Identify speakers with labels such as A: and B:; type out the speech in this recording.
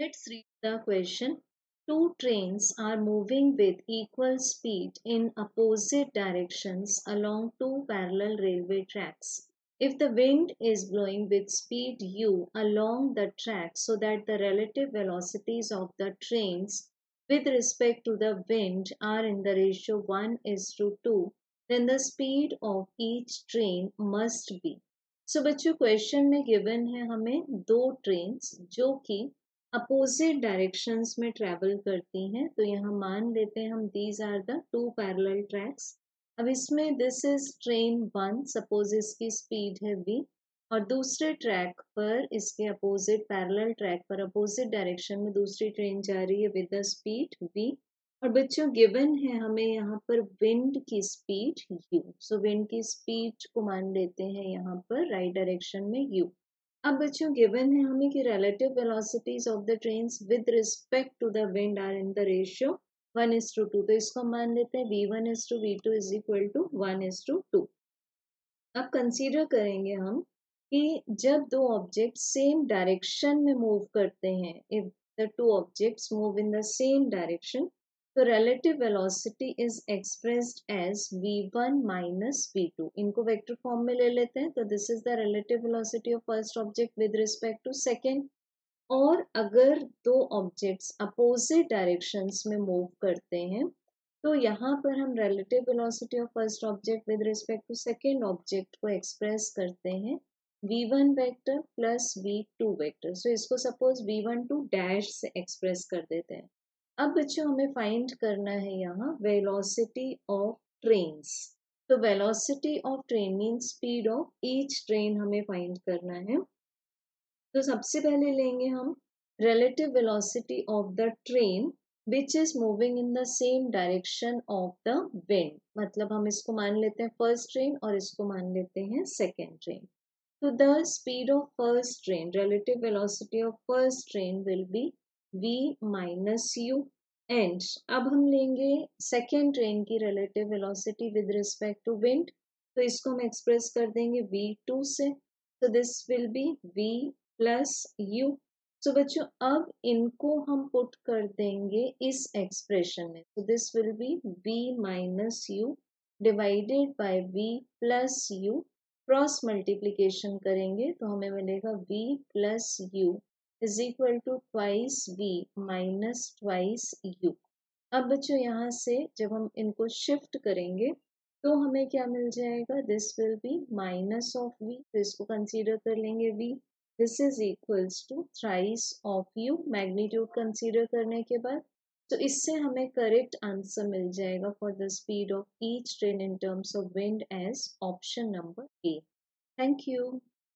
A: Let's read the question. Two trains are moving with equal speed in opposite directions along two parallel railway tracks. If the wind is blowing with speed u along the track so that the relative velocities of the trains with respect to the wind are in the ratio 1 is to 2, then the speed of each train must be. So बच्चों question में given है हमें दो trains जो कि opposite directions में travel करती हैं तो यहाँ मान लेते हैं हम these are the two parallel tracks अब इसमें this is train one suppose इसकी स्पीड है वी और दूसरे ट्रैक पर, इसके अपोजिट पैरेलल ट्रैक पर अपोजिट डायरेक्शन में दूसरी ट्रेन जा रही है विद द स्पीड वी और बच्चों गिवन है हमें यहाँ पर विंड की स्पीड यू सो विंड की स्पीड को मान लेते हैं यहाँ पर राइट right डायरेक्शन में यू अब बच्चों गिवन है हमें कि relative velocities of the trains with respect to the wind are in the ratio one is to two तो इसको मान लेते हैं v one is to v two is equal to one is to two अब consider करेंगे हम कि जब दो ऑब्जेक्ट सेम डायरेक्शन में मूव करते हैं if the two objects move in the same direction तो relative velocity is expressed as v minus v इनको वेक्टर फॉर्म में ले लेते हैं तो this is the relative velocity of first object with respect to second और अगर दो ऑब्जेक्ट्स अपोजिट डायरेक्शंस में मूव करते हैं तो यहाँ पर हम relative velocity of first object with respect to second object को एक्सप्रेस करते हैं v one vector plus v two vector so इसको suppose v one two dash से एक्सप्रेस कर देते हैं। अब बच्चों, हमें फाइंड करना है यहाँ वेलोसिटी ऑफ़ ट्रेन्स तो velocity of train mean speed of each train हमें फाइंड करना है। तो सबसे पहले लेंगे हम relative velocity of the train, which is moving in the same direction of the wind. मतलब हम इसको मान लेते हैं फ़र्स्ट ट्रेन और इसको मान लेते हैं सेकेंड ट्रेन तो the speed of first train relative velocity of first train will be v minus u and अब हम लेंगे सेकेंड ट्रेन की relative velocity with respect to wind तो इसको हम एक्सप्रेस कर देंगे v टू से. तो this will be v plus u so बच्चों, अब इनको हम पुट कर देंगे इस एक्सप्रेशन में. तो this will be v minus u divided by v plus u cross multiplication करेंगे तो हमें मिलेगा v plus u is equal to twice v minus twice u अब बच्चों यहाँ से जब हम इनको शिफ्ट करेंगे तो हमें क्या मिल जाएगा? This will be minus of v तो इसको कंसीडर कर लेंगे v this is equals to thrice of u magnitude consider करने के बाद तो इससे हमें करेक्ट आंसर मिल जाएगा for the speed of each train in terms of wind edge option number A thank you